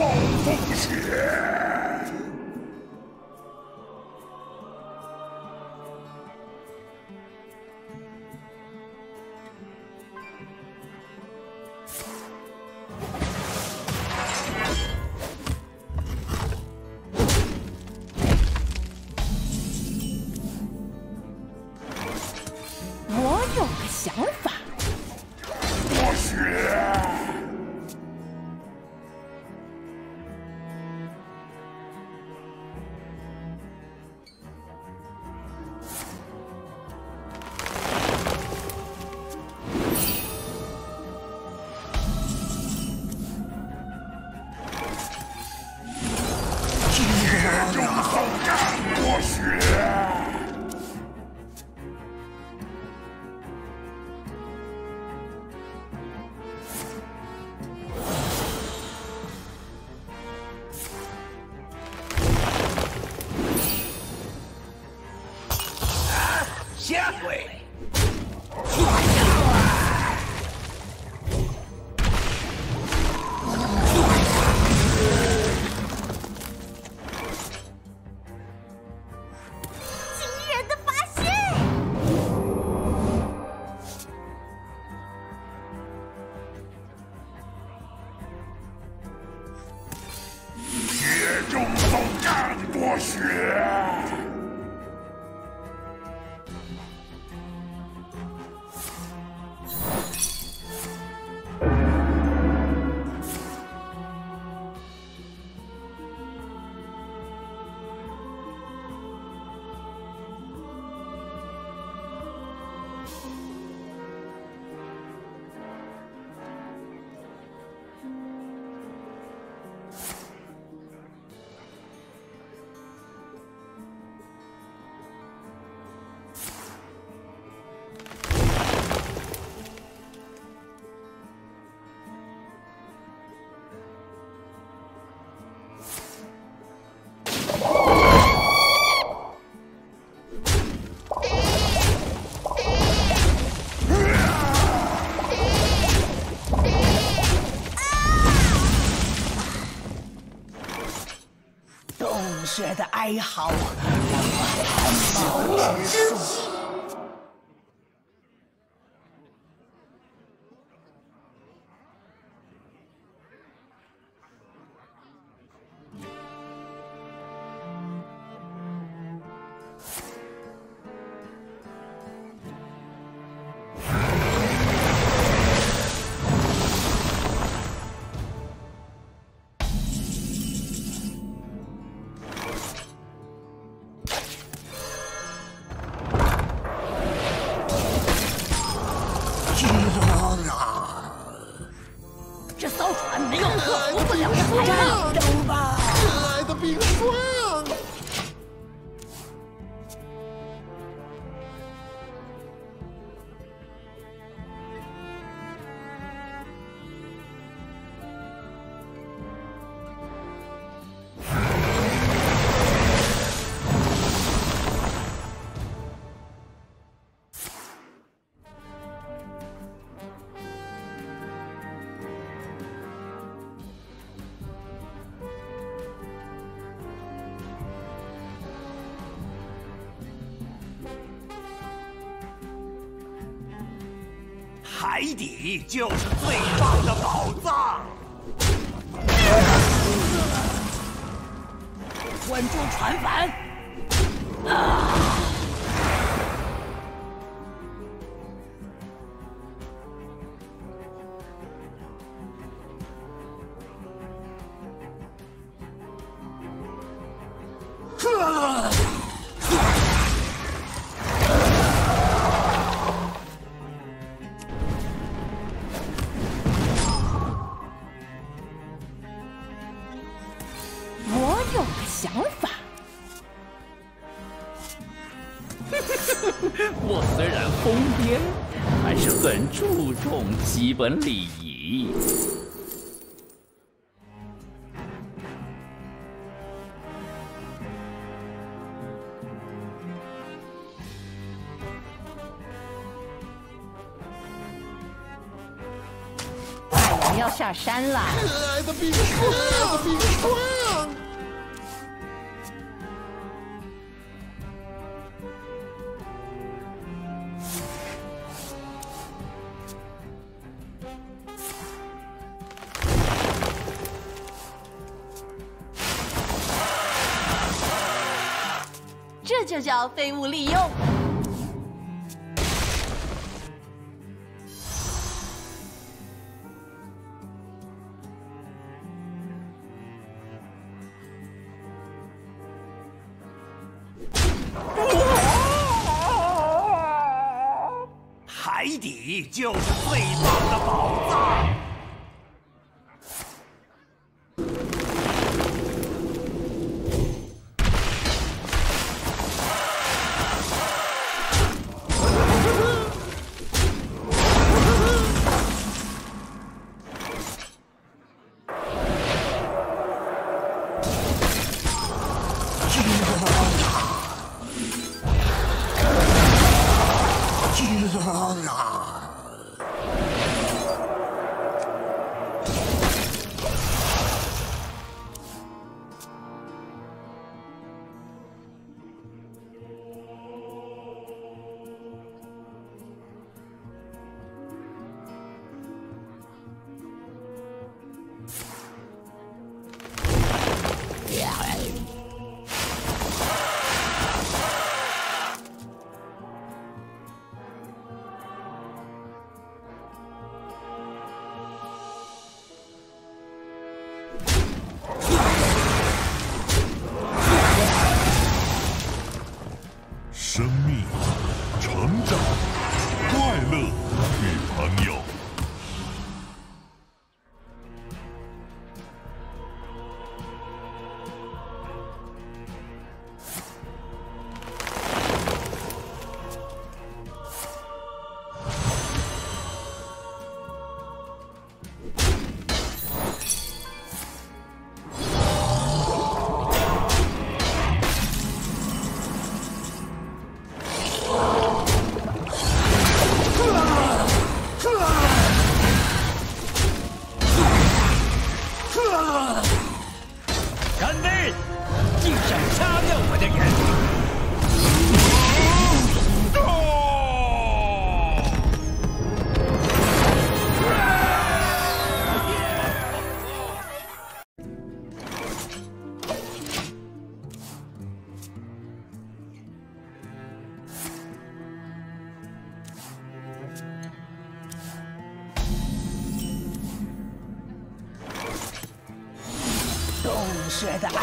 暴风雪。我有个想法，下的哀嚎让我汗毛直竖。海底就是最棒的宝藏。稳住船帆！啊基本礼仪。我们要下山了。废物利用。海底就是最棒的宝藏。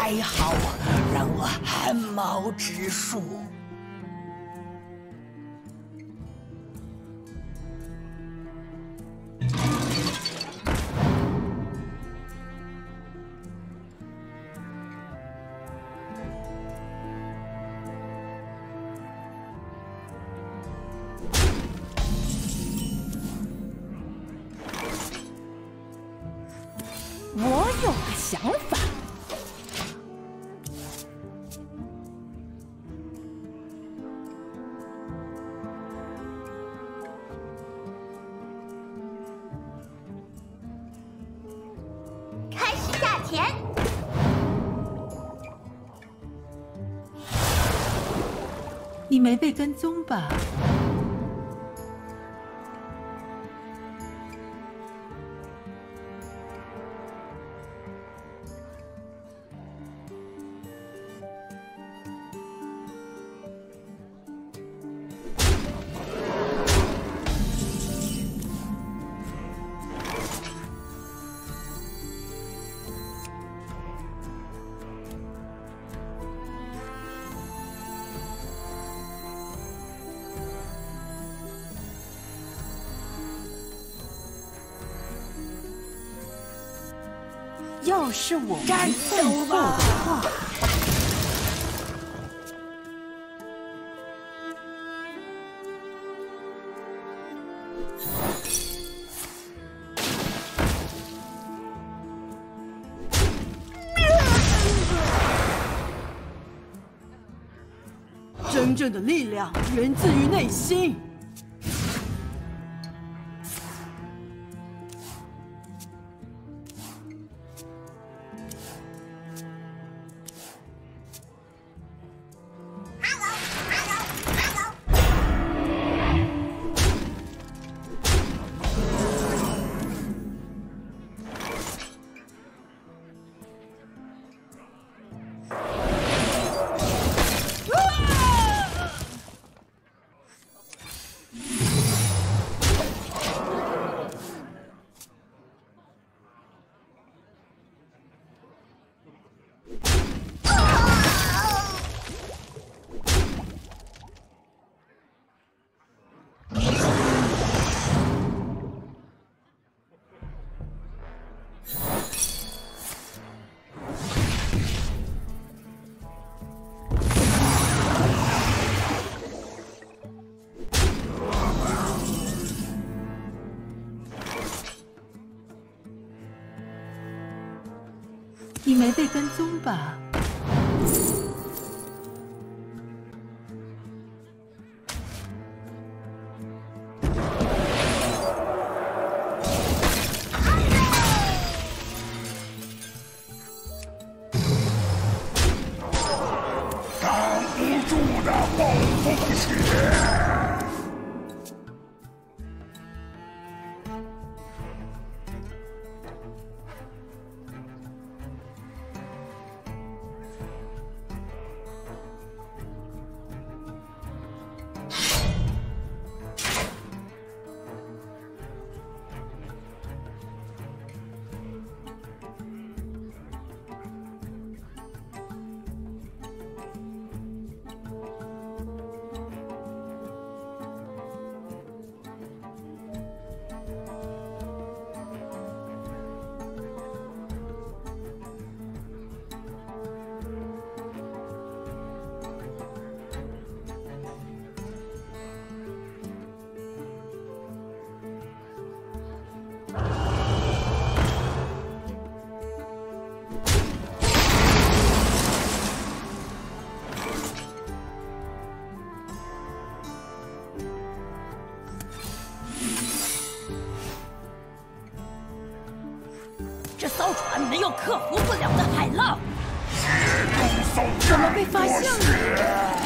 还好让我汗毛直竖。我有个想法，你没被跟踪吧？要是我们奋斗的话，真正的力量源自于内心。你没被跟踪吧？船没有克服不了的海浪。怎么被发现了！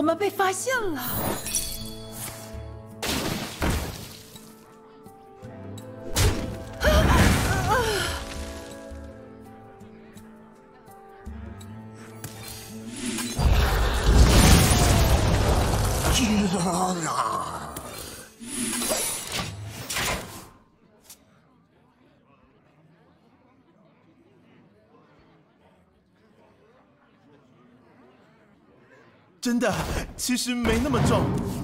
我们被发现了！真的，其实没那么重。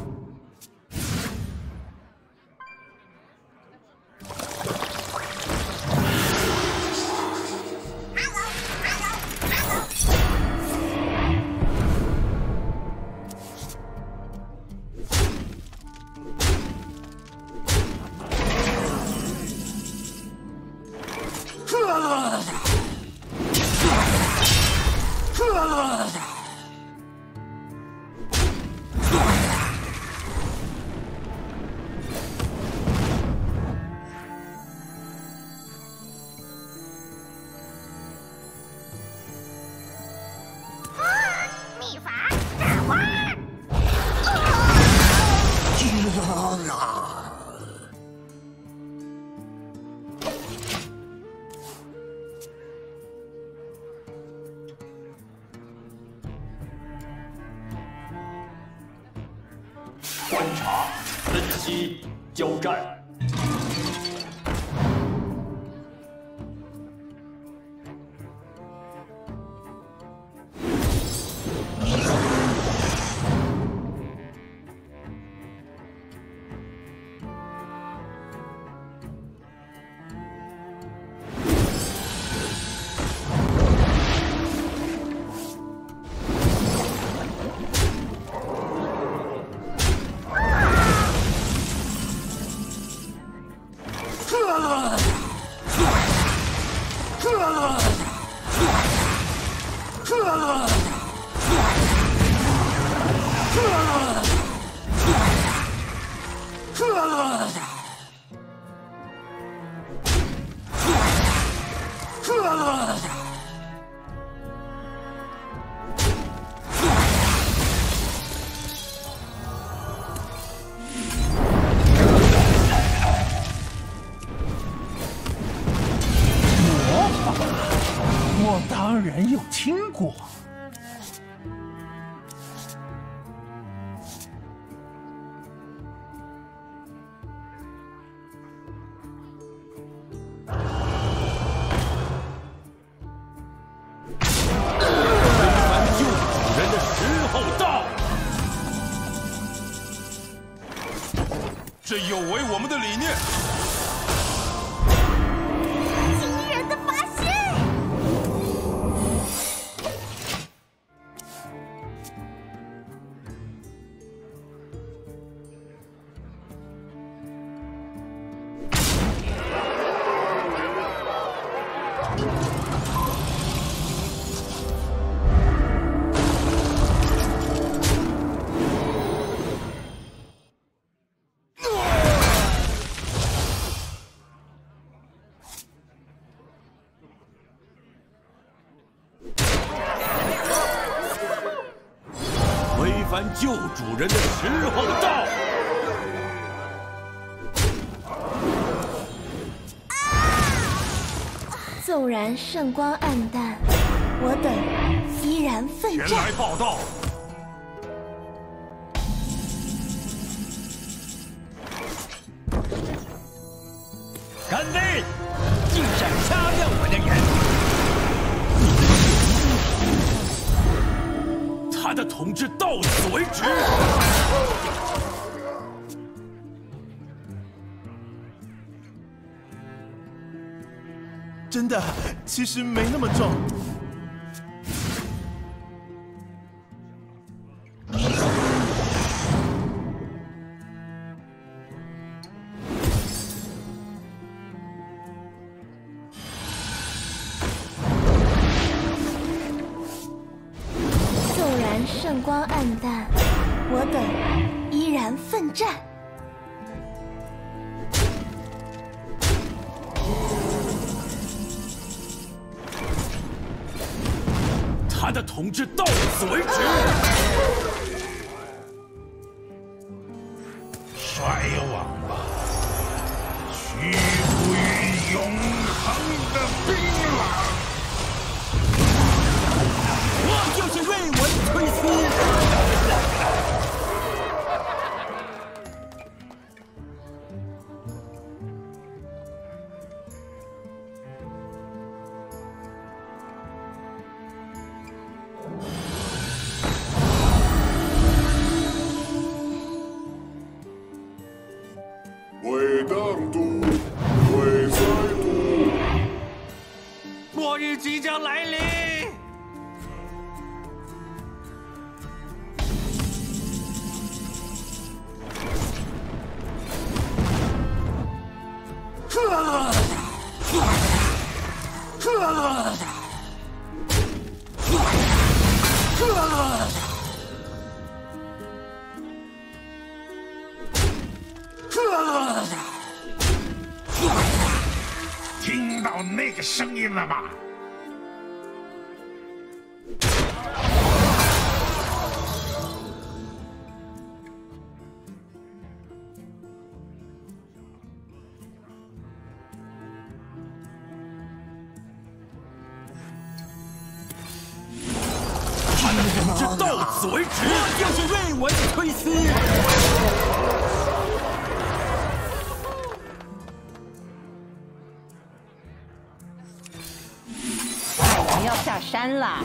这有违我们的理念。推翻旧主人的时候到。纵然圣光暗淡，我等依然奋战前来。报道。干杯！竟敢杀掉我的人！他的统治到此真的，其实没那么重。他的统治到此为止。衰亡吧，屈服于永恒的即将来临。我就是瑞文崔斯。我们要下山了！